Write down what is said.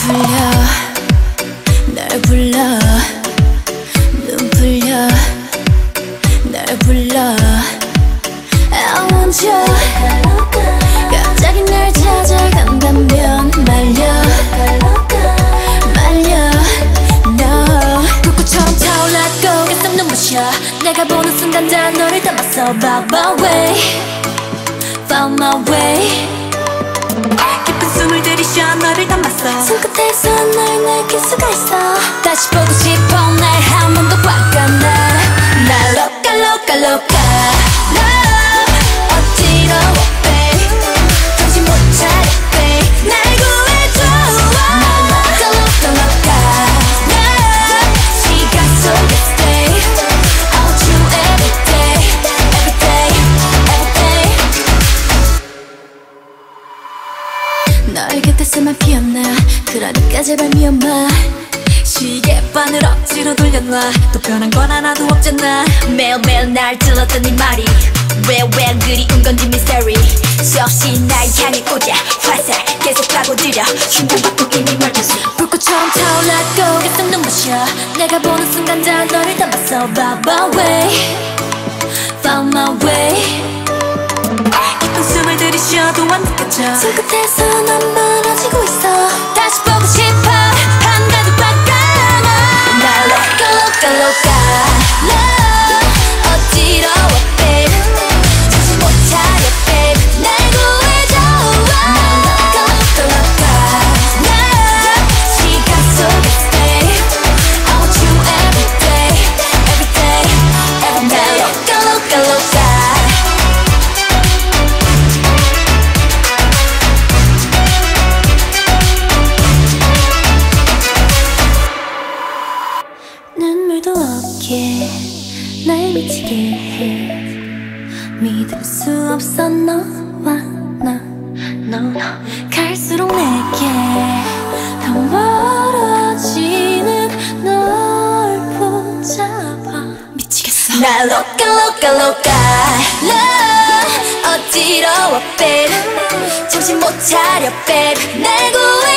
불려. 날 불러. 눈 불려. 날 불러. 아 혼자 갑자기 날 찾아간다면 말려. 말려. 너 불꽃처럼 타올랐고 가슴 눈부셔. 내가 보는 순간 다 너를 담았어 Found my way. 손끝에서 널 널 곁에서만 피었나? 그러니까 제발 미워마. 시계반을 억지로 돌려놔. 또 변한 건 하나도 없잖아. 매일매일 날 들렀던 네 말이. 왜 왜 그리운 건지 미스터리 수없이 날 향해 꽂아 화살 계속 파고들여. 흉보받고 이미 멀쩡해 불꽃처럼 타올랐고 계속 눈부셔. 내가 보는 순간 다 너를 담았어 By way. Found my way 들이쉬어도 안 느껴져 손끝에서 난 멀어 날 미치게 해. 믿을 수 없어 너와 나. no, no. 갈수록 내게 더 멀어지는 널 붙잡아. 미치겠어. 날 로까 로까 로까. Love 어지러워 babe. 정신 못 차려 babe. 날 구해